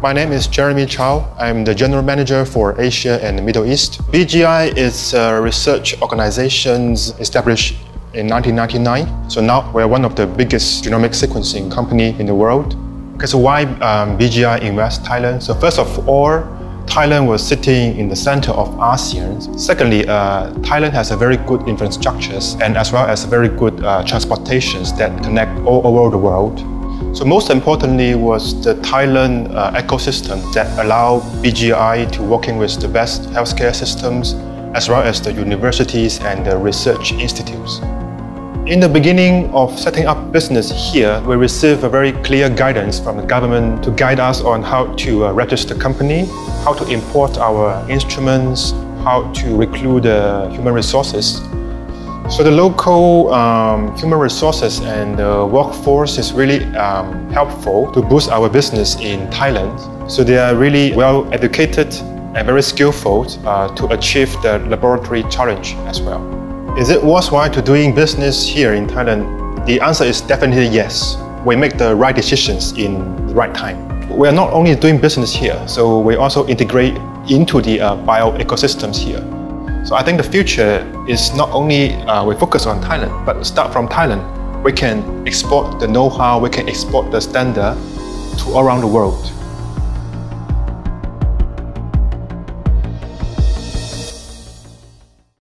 My name is Jeremy Chow. I'm the General Manager for Asia and the Middle East. BGI is a research organization established in 1999. So now we're one of the biggest genomic sequencing company in the world. Okay, so why um, BGI invest Thailand? So first of all, Thailand was sitting in the center of ASEAN. Secondly, uh, Thailand has a very good infrastructures and as well as very good uh, transportations that connect all over the world. So most importantly was the Thailand uh, ecosystem that allowed BGI to working with the best healthcare systems as well as the universities and the research institutes. In the beginning of setting up business here, we received a very clear guidance from the government to guide us on how to uh, register company, how to import our instruments, how to recruit uh, human resources so the local um, human resources and the workforce is really um, helpful to boost our business in Thailand. So they are really well educated and very skillful uh, to achieve the laboratory challenge as well. Is it worthwhile to doing business here in Thailand? The answer is definitely yes. We make the right decisions in the right time. We are not only doing business here, so we also integrate into the uh, bio ecosystems here. So I think the future is not only uh, we focus on Thailand, but start from Thailand. We can export the know-how, we can export the standard to around the world.